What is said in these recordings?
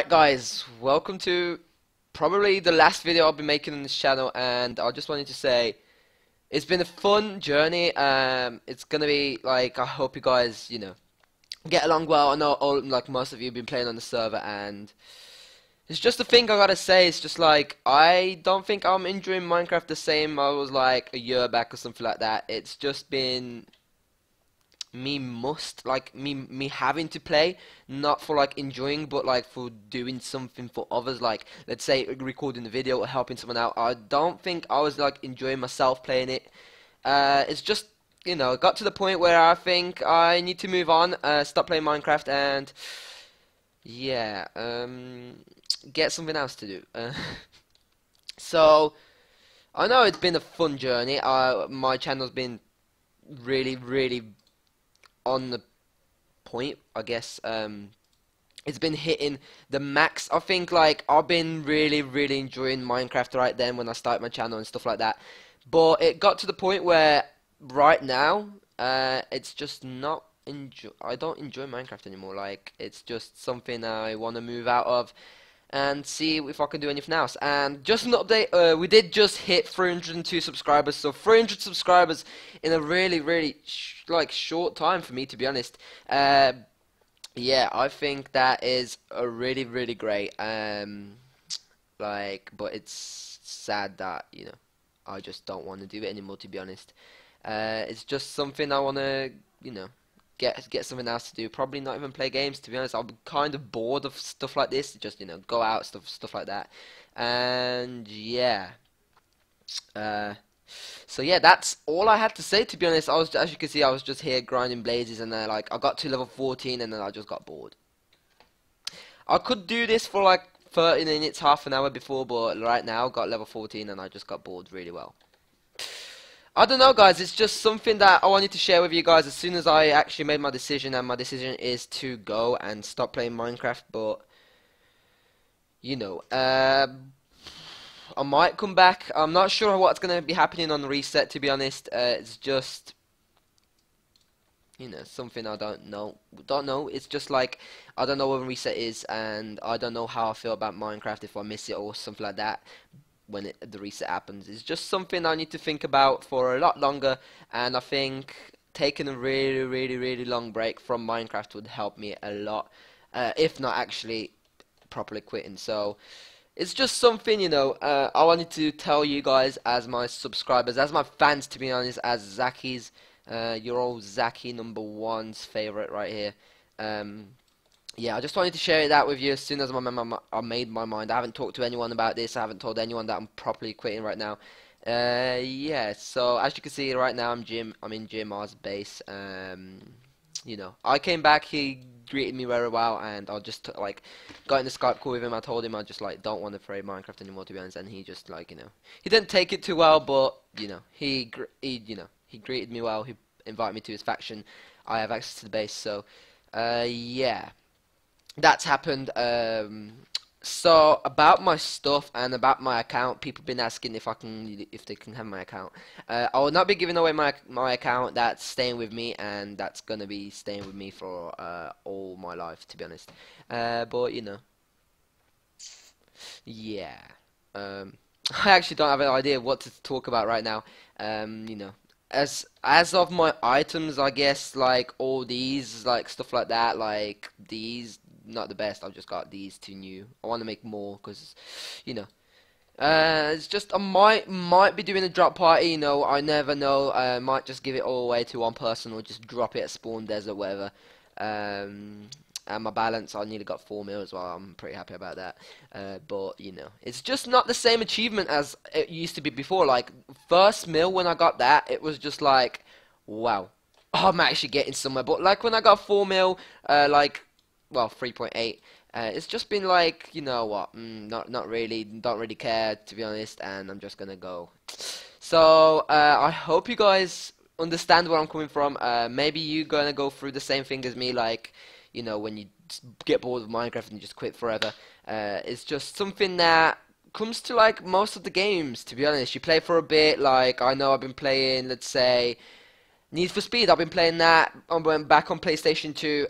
Alright guys, welcome to probably the last video I'll be making on this channel and I just wanted to say it's been a fun journey, um, it's gonna be like, I hope you guys, you know, get along well, I know all, like most of you have been playing on the server and it's just the thing I gotta say, it's just like, I don't think I'm enjoying Minecraft the same I was like a year back or something like that, it's just been me must like me me having to play not for like enjoying but like for doing something for others. Like let's say recording the video or helping someone out. I don't think i was like enjoying myself playing it. Uh, it's just you know got to the point where i think i need to move on uh, stop playing minecraft and yeah um, get something else to do. Uh, so i know it's been a fun journey. Uh, my channel's been really really on the point, I guess. Um, it's been hitting the max. I think like I've been really, really enjoying Minecraft right then when I started my channel and stuff like that. But it got to the point where right now, uh, it's just not enjoy. I don't enjoy Minecraft anymore. Like it's just something I want to move out of and see if I can do anything else. And just an update, uh, we did just hit 302 subscribers, so 300 subscribers in a really, really sh like short time for me, to be honest. Uh, yeah, I think that is a really, really great. Um, like, but it's sad that you know I just don't want to do it anymore, to be honest. Uh, it's just something I want to, you know, get get something else to do. Probably not even play games. To be honest, I'm kind of bored of stuff like this. Just you know, go out stuff stuff like that. And yeah. Uh, so yeah, that's all I had to say. To be honest, I was as you can see, I was just here grinding blazes, and then like I got to level 14, and then I just got bored. I could do this for like 30 minutes, half an hour before, but right now got level 14, and I just got bored really well. I don't know, guys. It's just something that I wanted to share with you guys as soon as I actually made my decision, and my decision is to go and stop playing Minecraft. But you know, uh, I might come back. I'm not sure what's going to be happening on reset. To be honest, uh, it's just you know something I don't know. Don't know. It's just like I don't know when reset is, and I don't know how I feel about Minecraft if I miss it or something like that when it, the reset happens. It's just something I need to think about for a lot longer, and I think taking a really, really, really long break from Minecraft would help me a lot, uh, if not actually properly quitting. So it's just something, you know, uh, I wanted to tell you guys as my subscribers, as my fans, to be honest, as Zacky's, uh, your old Zacky number one's favorite right here. Um, yeah, I just wanted to share that with you as soon as I made my mind. I haven't talked to anyone about this. I haven't told anyone that I'm properly quitting right now. Uh, yeah, so as you can see right now, I'm Jim. I'm in Jim R's base. Um, you know, I came back. He greeted me very well, and I just like got in the Skype call with him. I told him I just like don't want to play Minecraft anymore, to be honest. And he just like you know, he didn't take it too well, but you know, he he you know he greeted me well. He invited me to his faction. I have access to the base, so uh, yeah that's happened. Um, so about my stuff and about my account, people been asking if I can, if they can have my account. Uh, I will not be giving away my my account. That's staying with me, and that's gonna be staying with me for uh, all my life, to be honest. Uh, but you know, yeah. Um, I actually don't have an idea what to talk about right now. Um, you know, as as of my items, I guess like all these, like stuff like that, like these not the best. I've just got these two new. I want to make more because, you know, uh, it's just I might might be doing a drop party. You know, I never know. I might just give it all away to one person or just drop it at spawn desert, whatever. Um, and my balance, I nearly got four mil as well. I'm pretty happy about that. Uh, but you know, it's just not the same achievement as it used to be before. Like first mil when I got that, it was just like, wow. I'm actually getting somewhere, but like when I got 4 mil, uh, like well, 3.8. Uh, it's just been like, you know what, mm, not not really, don't really care to be honest, and I'm just gonna go. So uh, I hope you guys understand where I'm coming from. Uh, maybe you're gonna go through the same thing as me, like, you know, when you get bored of Minecraft and just quit forever. Uh, it's just something that comes to like most of the games. To be honest, you play for a bit. Like I know I've been playing, let's say. Need for Speed, I've been playing that. I went back on PlayStation 2.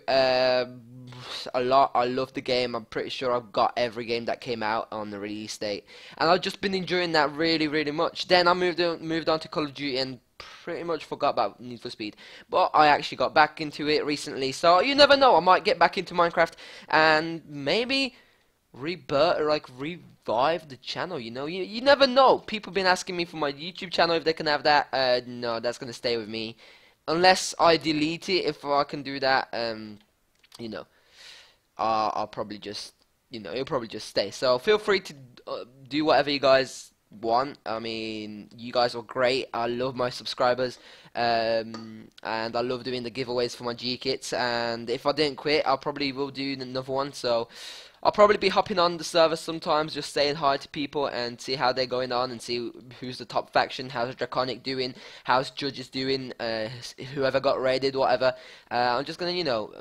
A lot. I love the game. I'm pretty sure I've got every game that came out on the release date, and I've just been enjoying that really, really much. Then I moved on, moved on to Call of Duty and pretty much forgot about Need for Speed. But I actually got back into it recently, so you never know. I might get back into Minecraft and maybe rebirth, like revive the channel. You know, you you never know. People been asking me for my YouTube channel if they can have that. Uh, no, that's gonna stay with me, unless I delete it. If I can do that, um, you know, uh, I'll probably just, you know, it'll probably just stay. So feel free to uh, do whatever you guys want. I mean, you guys are great. I love my subscribers, um, and I love doing the giveaways for my G kits. And if I didn't quit, I probably will do another one. So I'll probably be hopping on the server sometimes, just saying hi to people and see how they're going on, and see who's the top faction, how's Draconic doing, how's Judges doing, uh, whoever got raided, whatever. Uh, I'm just gonna, you know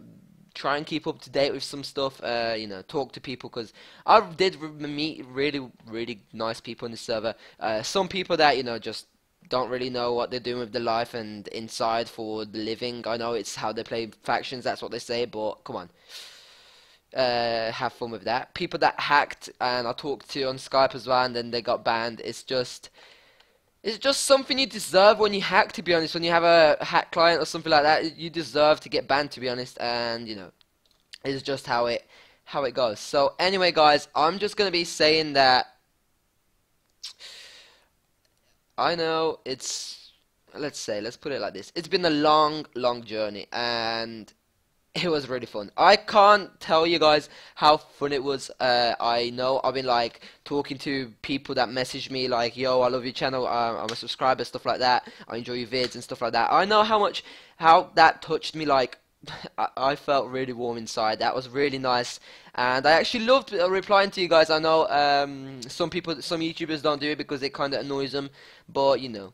try and keep up to date with some stuff. Uh, you know, talk to people because I did meet really, really nice people in the server. Uh, some people that you know just don't really know what they're doing with their life and inside for the living. I know it's how they play factions. That's what they say, but come on. Uh, have fun with that. People that hacked and I talked to on Skype as well, and then they got banned. It's just it's just something you deserve when you hack, to be honest. When you have a hack client or something like that, you deserve to get banned, to be honest. And you know, it's just how it how it goes. So anyway, guys, I'm just gonna be saying that. I know it's let's say let's put it like this. It's been a long, long journey, and it was really fun. I can't tell you guys how fun it was. Uh, I know I've been like talking to people that message me like, "Yo, I love your channel. I'm, I'm a subscriber, stuff like that. I enjoy your vids and stuff like that." I know how much how that touched me. Like, I, I felt really warm inside. That was really nice, and I actually loved uh, replying to you guys. I know um, some people, some YouTubers don't do it because it kind of annoys them, but you know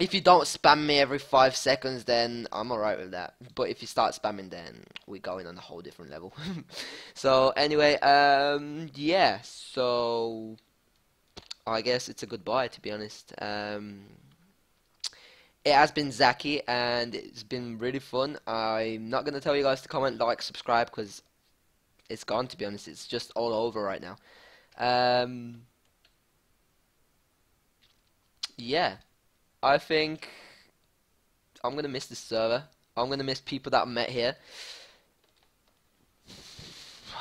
if you don't spam me every five seconds, then I'm alright with that. But if you start spamming, then we're going on a whole different level. so anyway, um, yeah. So I guess it's a goodbye, to be honest. Um, it has been Zaki, and it's been really fun. I'm not gonna tell you guys to comment, like, subscribe, because it's gone. To be honest, it's just all over right now. Um, yeah. I think I'm gonna miss this server. I'm gonna miss people that I met here.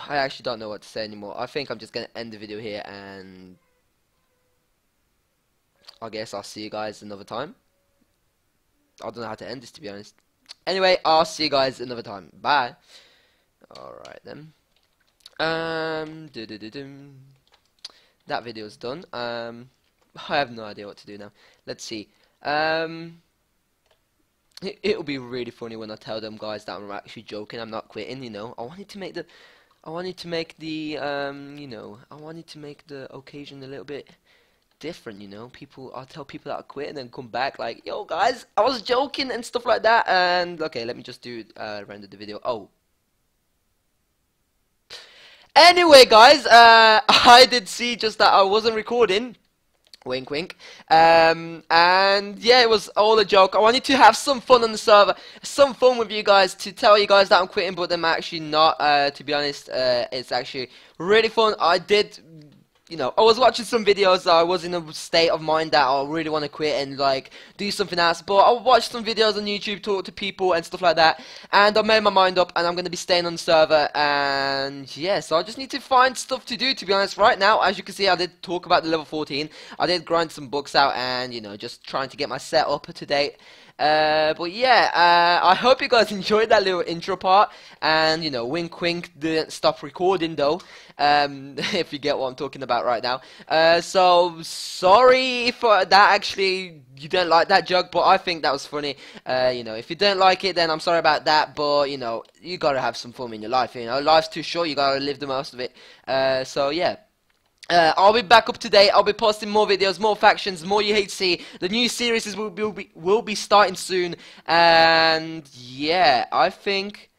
I actually don't know what to say anymore. I think I'm just gonna end the video here and I guess I'll see you guys another time. I don't know how to end this to be honest. Anyway, I'll see you guys another time. Bye. Alright then. Um, doo -doo -doo that video's done. Um, I have no idea what to do now. Let's see. Um, it, it'll be really funny when I tell them guys that I'm actually joking. I'm not quitting. You know, I wanted to make the, I wanted to make the, um, you know, I wanted to make the occasion a little bit different. You know, people. I'll tell people that I quit and then come back like, yo guys, I was joking and stuff like that. And okay, let me just do uh, render the video. Oh. Anyway, guys, uh, I did see just that I wasn't recording Wink, wink. Um, and yeah, it was all a joke. I wanted to have some fun on the server, some fun with you guys, to tell you guys that I'm quitting, but I'm actually not. Uh, to be honest, uh, it's actually really fun. I did you know, I was watching some videos. I was in a state of mind that I really want to quit and like do something else. But I watched some videos on YouTube, talk to people and stuff like that, and I made my mind up. And I'm gonna be staying on the server. And yeah, so I just need to find stuff to do. To be honest, right now, as you can see, I did talk about the level 14. I did grind some books out, and you know, just trying to get my set up to date. Uh, but yeah, uh, I hope you guys enjoyed that little intro part. And, you know, Wink Wink didn't stop recording though, um, if you get what I'm talking about right now. Uh, so, sorry if uh, that actually you don't like that joke, but I think that was funny. Uh, you know, if you don't like it, then I'm sorry about that. But, you know, you gotta have some fun in your life. You know, life's too short, you gotta live the most of it. So, yeah. Uh, I'll be back up today. I'll be posting more videos, more factions, more UHC. The new series will be, will be, will be starting soon. And yeah, I think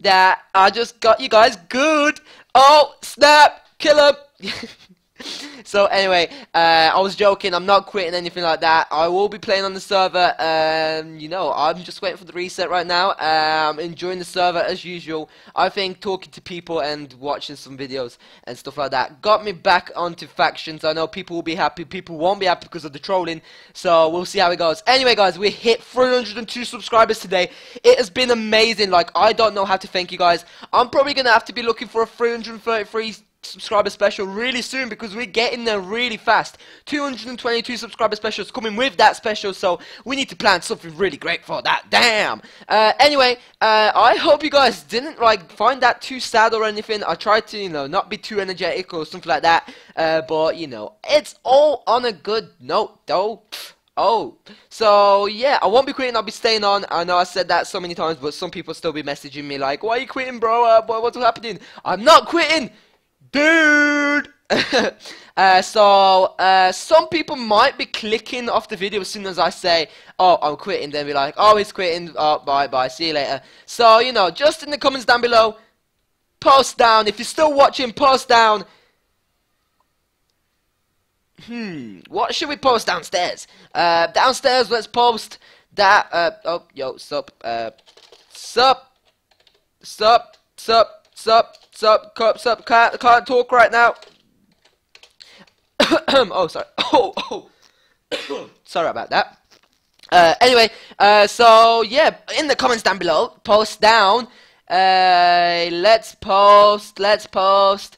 that I just got you guys good. Oh, snap! Kill him! so anyway, uh, I was joking. I'm not quitting anything like that. I will be playing on the server. Um, you know, I'm just waiting for the reset right now. Um, enjoying the server as usual. I think talking to people and watching some videos and stuff like that got me back onto factions. I know people will be happy. People won't be happy because of the trolling. So we'll see how it goes. Anyway, guys, we hit 302 subscribers today. It has been amazing. Like I don't know how to thank you guys. I'm probably gonna have to be looking for a 333 subscriber special really soon because we're getting there really fast. 222 subscriber specials coming with that special, so we need to plan something really great for that. Damn. Uh, anyway, uh, I hope you guys didn't like find that too sad or anything. I tried to, you know, not be too energetic or something like that. Uh, but you know, it's all on a good note, though. Oh, so yeah, I won't be quitting. I'll be staying on. I know I said that so many times, but some people still be messaging me like, "Why are you quitting, bro? Uh, what's happening?" I'm not quitting dude. uh, so uh, some people might be clicking off the video as soon as I say, "Oh, I'm quitting." Then be like, "Oh, he's quitting. Oh, bye, bye. See you later." So you know, just in the comments down below, post down. If you're still watching, post down. Hmm, what should we post downstairs? Uh, downstairs, let's post that. Uh, oh, yo, sup, uh, sup, sup, sup. Sup, sup, cup, sup, can't, can't talk right now. oh, sorry. Oh, oh. sorry about that. Uh, anyway, uh, so yeah, in the comments down below, post down. Uh, let's post, let's post.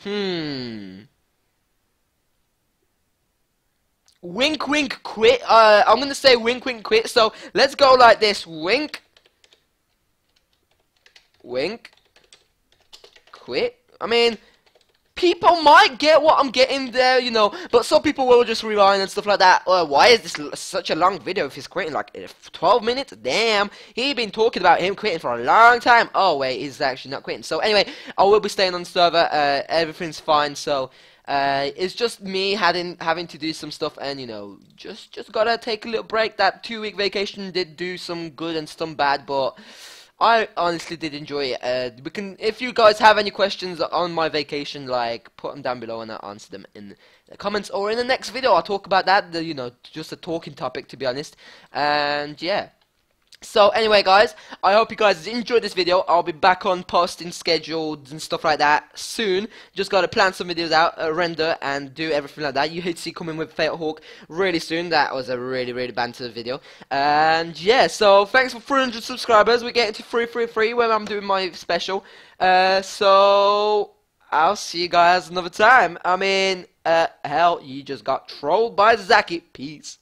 Hmm. Wink, wink, quit. Uh, I'm gonna say wink, wink, quit. So let's go like this. Wink, Wink. Quit. I mean, people might get what I'm getting there, you know, but some people will just rewind and stuff like that. Uh, why is this such a long video if he's quitting like 12 minutes? Damn, he been talking about him quitting for a long time. Oh wait, he's actually not quitting. So anyway, I will be staying on server. Uh, everything's fine. So uh, it's just me having having to do some stuff, and you know, just just gotta take a little break. That two week vacation did do some good and some bad, but. I honestly did enjoy it. Uh, we can, if you guys have any questions on my vacation, like put them down below and I'll answer them in the comments or in the next video. I'll talk about that. The, you know, just a talking topic to be honest. And yeah. So anyway guys, I hope you guys enjoyed this video. I'll be back on posting scheduled and stuff like that soon. Just gotta plan some videos out, uh, render and do everything like that. UHC coming with Fatal Hawk really soon. That was a really really banter video. And yeah, so thanks for 300 subscribers. We're getting to 333 when I'm doing my special. Uh, so I'll see you guys another time. I mean, uh, hell, you just got trolled by Zaki. Peace.